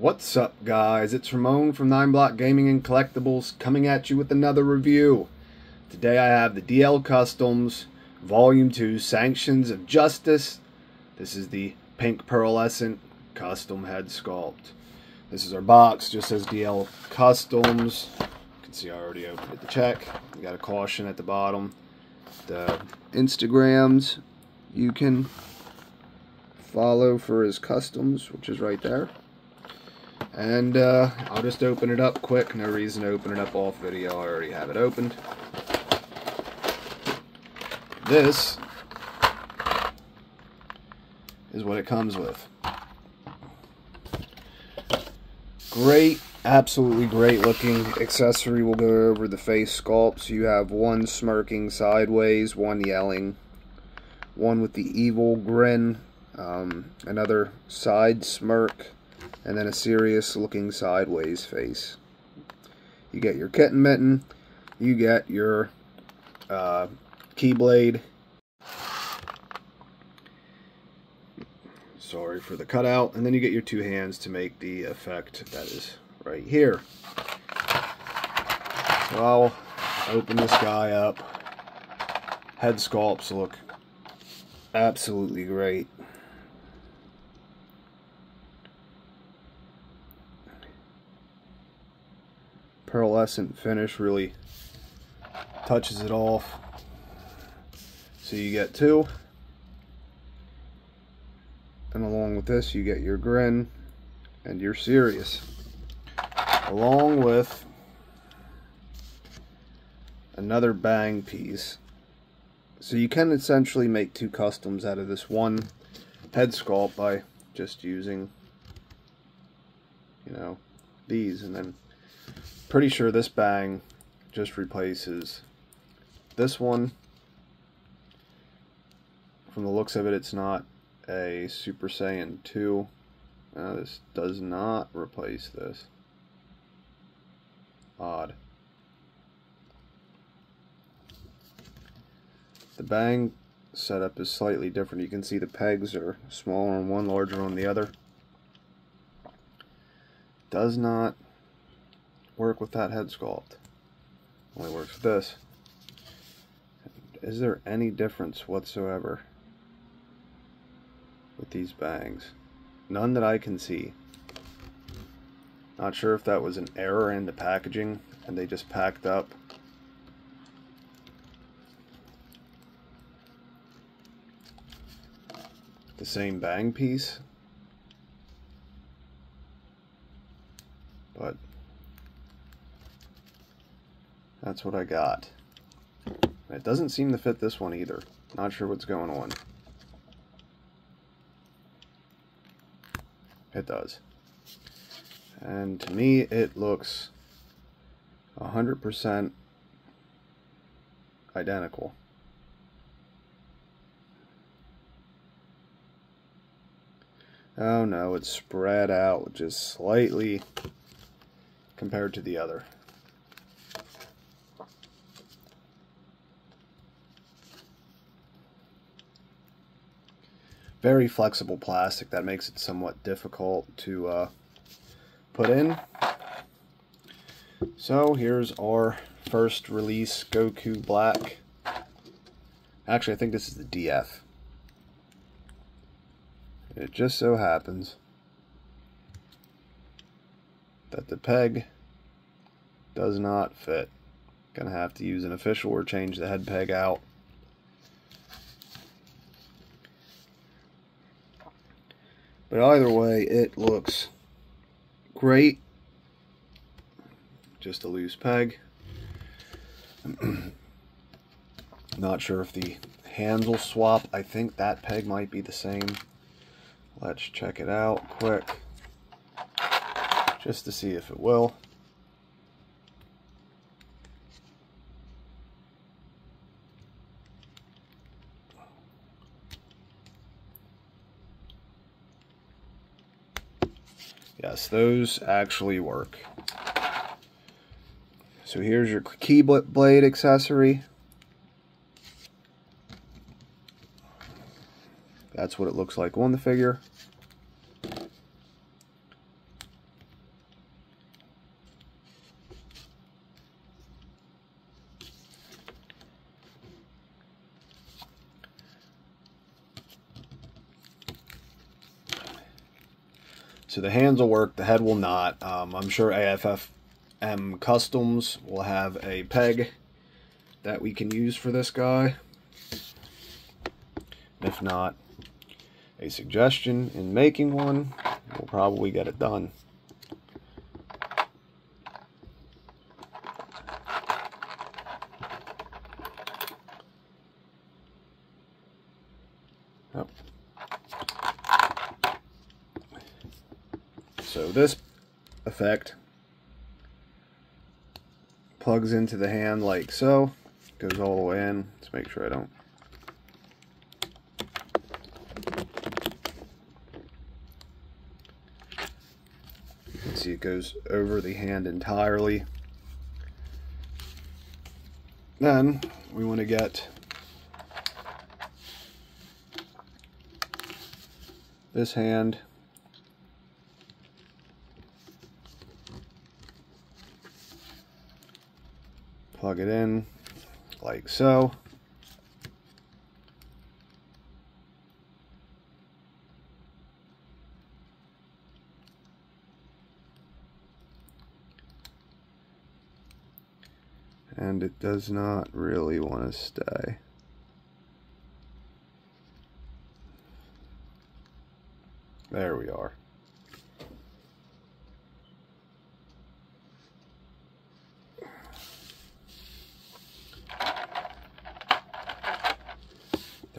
What's up, guys? It's Ramon from 9 Block Gaming and Collectibles coming at you with another review. Today I have the DL Customs Volume 2 Sanctions of Justice. This is the pink pearlescent custom head sculpt. This is our box, just says DL Customs. You can see I already opened it to check. Got a caution at the bottom. The Instagrams you can follow for his customs, which is right there. And uh, I'll just open it up quick. No reason to open it up off video. I already have it opened. This is what it comes with. Great, absolutely great looking accessory. We'll go over the face sculpts. You have one smirking sideways, one yelling, one with the evil grin, um, another side smirk, and then a serious looking sideways face. You get your kitten mitten, you get your uh, keyblade. Sorry for the cutout, and then you get your two hands to make the effect that is right here. So I'll open this guy up. Head sculpts look absolutely great. Pearlescent finish really touches it off. So you get two. And along with this you get your grin and your serious. Along with another bang piece. So you can essentially make two customs out of this one head sculpt by just using, you know, these and then pretty sure this bang just replaces this one. From the looks of it, it's not a Super Saiyan 2. Uh, this does not replace this. Odd. The bang setup is slightly different. You can see the pegs are smaller on one, larger on the other. Does not work with that head sculpt. Only works with this. Is there any difference whatsoever with these bangs? None that I can see. Not sure if that was an error in the packaging and they just packed up the same bang piece. But that's what I got. It doesn't seem to fit this one either. Not sure what's going on. It does. And to me, it looks 100% identical. Oh no, it's spread out just slightly compared to the other. Very flexible plastic that makes it somewhat difficult to uh, put in. So here's our first release Goku Black. Actually, I think this is the DF. It just so happens that the peg does not fit. Gonna have to use an official or change the head peg out. But either way, it looks great. Just a loose peg. Not sure if the hands will swap. I think that peg might be the same. Let's check it out quick. Just to see if it will. Yes, those actually work. So here's your key blade accessory. That's what it looks like on the figure. So the hands will work, the head will not. Um, I'm sure AFFM Customs will have a peg that we can use for this guy. If not, a suggestion in making one, we'll probably get it done. Yep. So this effect plugs into the hand like so, goes all the way in. Let's make sure I don't You can see it goes over the hand entirely. Then we want to get this hand plug it in like so and it does not really want to stay. There we are.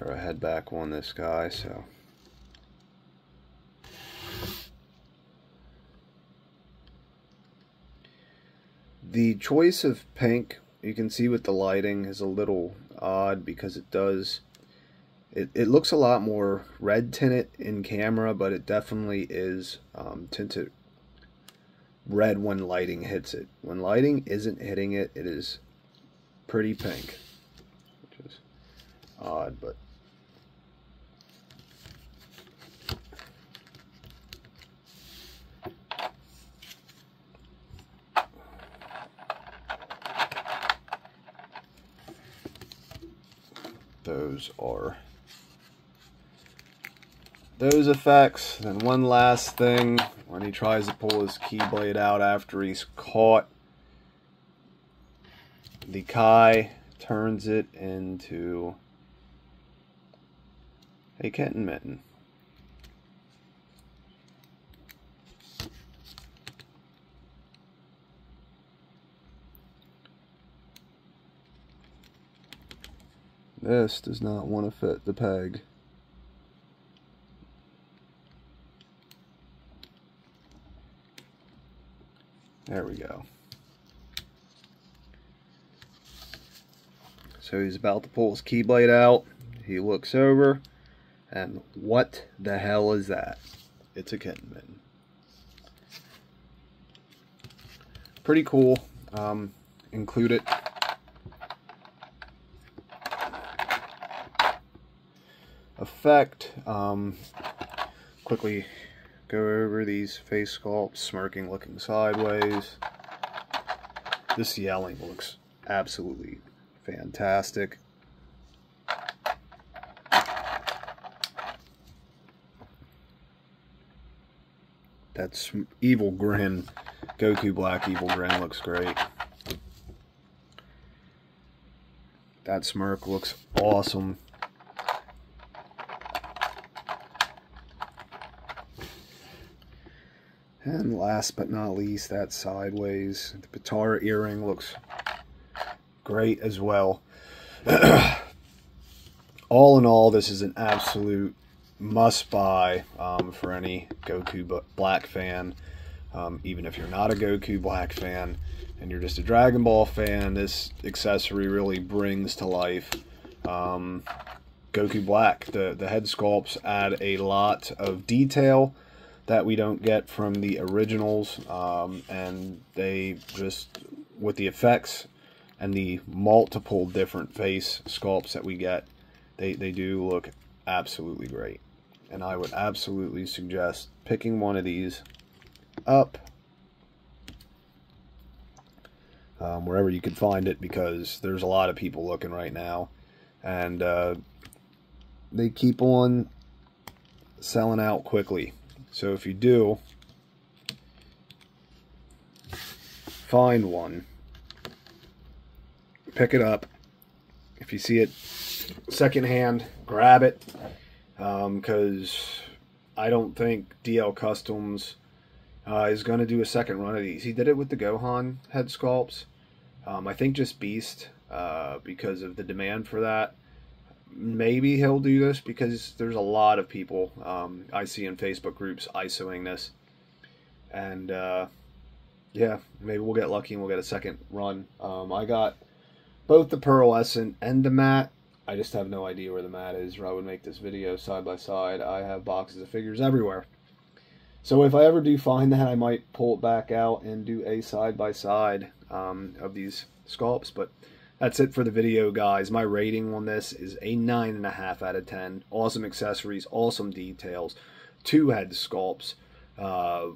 Throw a head back on this guy, so. The choice of pink you can see with the lighting is a little odd because it does it, it looks a lot more red tinted in camera but it definitely is um, tinted red when lighting hits it when lighting isn't hitting it it is pretty pink which is odd but those are those effects. Then one last thing, when he tries to pull his keyblade out after he's caught, the Kai turns it into a kitten mitten. This does not want to fit the peg. There we go. So he's about to pull his keyblade out. He looks over, and what the hell is that? It's a kitten mitten. Pretty cool. Um, include it effect. Um, quickly go over these face sculpts, smirking looking sideways. This yelling looks absolutely fantastic. That's evil grin. Goku Black Evil Grin looks great. That smirk looks awesome. And last but not least, that sideways. The Potara earring looks great as well. all in all, this is an absolute must-buy um, for any Goku Black fan. Um, even if you're not a Goku Black fan and you're just a Dragon Ball fan, this accessory really brings to life um, Goku Black. The, the head sculpts add a lot of detail that we don't get from the originals, um, and they just, with the effects and the multiple different face sculpts that we get, they, they do look absolutely great. And I would absolutely suggest picking one of these up um, wherever you can find it because there's a lot of people looking right now and uh, they keep on selling out quickly so if you do, find one, pick it up. If you see it secondhand, grab it because um, I don't think DL Customs uh, is going to do a second run of these. He did it with the Gohan head sculpts. Um, I think just Beast uh, because of the demand for that. Maybe he'll do this because there's a lot of people um, I see in Facebook groups ISOing this. And uh, yeah, maybe we'll get lucky and we'll get a second run. Um, I got both the pearlescent and the matte. I just have no idea where the matte is or I would make this video side by side. I have boxes of figures everywhere. So if I ever do find that, I might pull it back out and do a side by side um, of these sculpts. But that's it for the video, guys. My rating on this is a 9.5 out of 10. Awesome accessories, awesome details, two head sculpts, uh,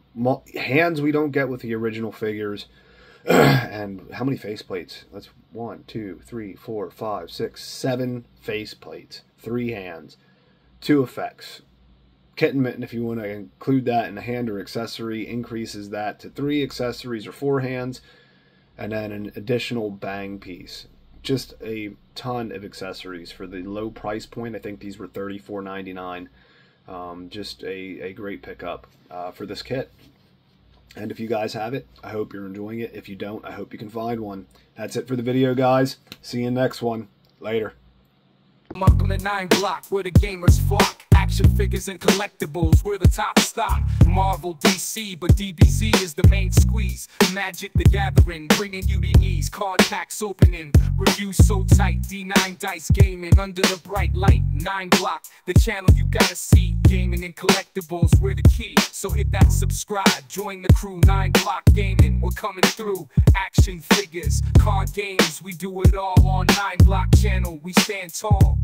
hands we don't get with the original figures. and how many faceplates? That's one, two, three, four, five, six, seven faceplates, three hands, two effects, kitten mitten if you want to include that in a hand or accessory increases that to three accessories or four hands and then an additional bang piece just a ton of accessories. For the low price point i think these were $34.99 um, just a, a great pickup uh, for this kit. And if you guys have it i hope you're enjoying it. If you don't i hope you can find one. That's it for the video guys. See you next one. Later. Welcome to 9 Block, where the gamers flock Action figures and collectibles, we're the top stock. Marvel, DC, but DBZ is the main squeeze. Magic the Gathering, bringing you the ease. Card packs opening, reviews so tight. D9 Dice Gaming, under the bright light. 9 Block, the channel you gotta see. Gaming and collectibles, we're the key. So hit that subscribe, join the crew. 9 Block Gaming, we're coming through. Action figures, card games, we do it all on 9 Block channel. We stand tall.